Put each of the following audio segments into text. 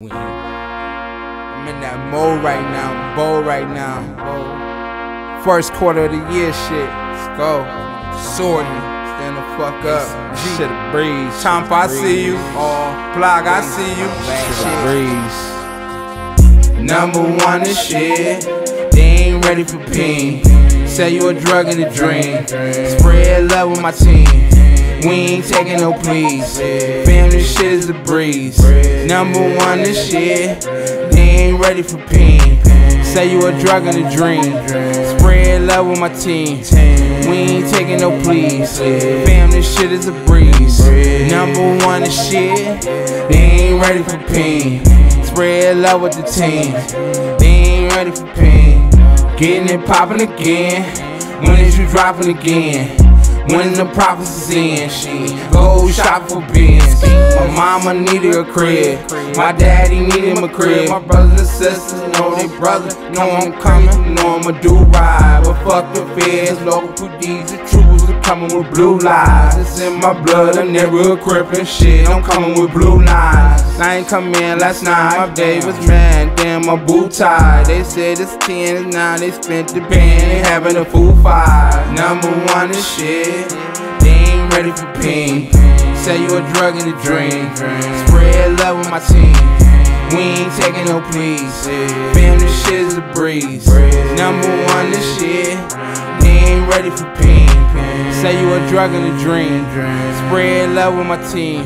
I'm in that mode right now, bold right now. First quarter of the year shit. Let's go. Sorting. Stand the fuck up. Shit a breeze. Chomp, I see you. Oh, Plug, I see you. Shit breeze. Number one is shit. They ain't ready for pain. Say you a drug in a dream. Spread love with my team. We ain't taking no please. this shit is a breeze. Number one this shit. They ain't ready for pain. Say you a drug in a dream. Spread love with my team. We ain't taking no please. this shit is a breeze. Number one this shit. They ain't ready for pain. Spread love with the team. They ain't ready for pain. Getting it poppin' again. When is you dropping again? When the prophecies in, she go shop for bins. My mama needed a crib, my daddy needed my crib. My brothers and sisters know they brother, know I'm coming, know I'ma do right. But fuck the feds, local police, the are coming with blue lies. It's in my blood, I'm never a crippin' shit. I'm coming with blue lines. I ain't come in last night, my day was mad, my boot tied. They said it's 10, it's 9, they spent the pen, having a full five. Number one is shit. They ain't ready for pain. Say you a drug in a dream. Spread love with my team. We ain't taking no please. Family shit is a breeze. Number one, this shit. They ain't ready for pain. Say you a drug in a dream. Spread love with my team.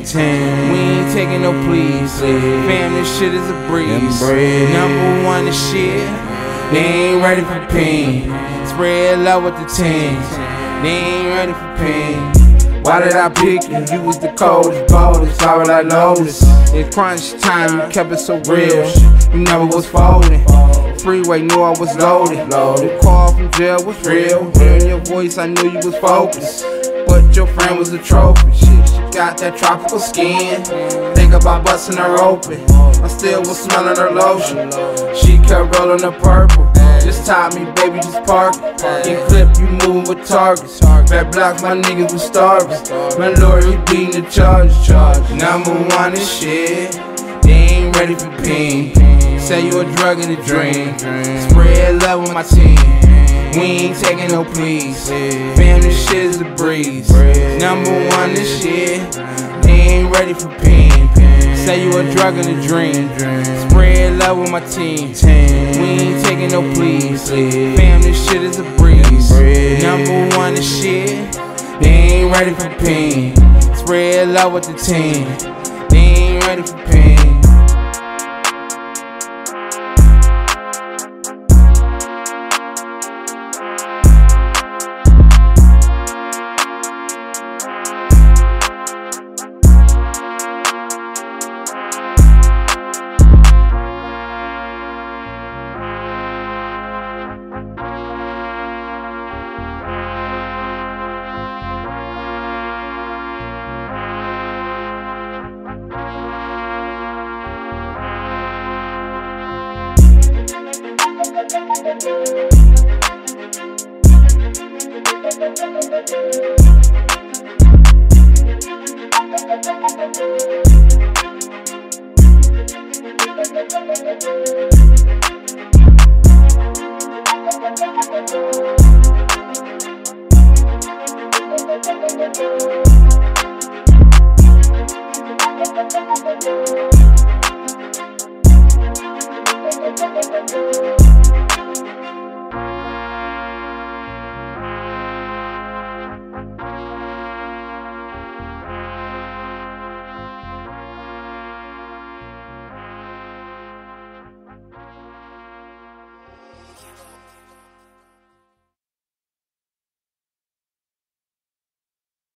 We ain't taking no please. Family shit is a breeze. Number one, this shit. They ain't ready for pain. Spread love with the team. They ain't ready for pain. Why did I pick you? You was the coldest, boldest. Why would I notice? It's crunch time, you kept it so real. You never was folding. Freeway knew I was loaded. Loaded. Call from jail was real. Hearing your voice, I knew you was focused. But your friend was a trophy. She got that tropical skin. Think about busting her open. I still was smelling her lotion. She kept rolling the purple. Just taught me, baby, just park it. Get clipped, you moving with targets. Bad block, my niggas was starving. My lawyer, he beating the charge. charge. Number one is shit. They ain't ready for pain. Say you a drug in a dream. Spread love with my team. We ain't taking no please. Family shit is a breeze. Number one is shit. They ain't ready for pain. Say you a drug in a dream. Spread love with my team. We ain't taking no please. Family shit is a breeze. Number one is shit. They ain't ready for pain. Spread love with the team. They ain't ready for pain. Thank you.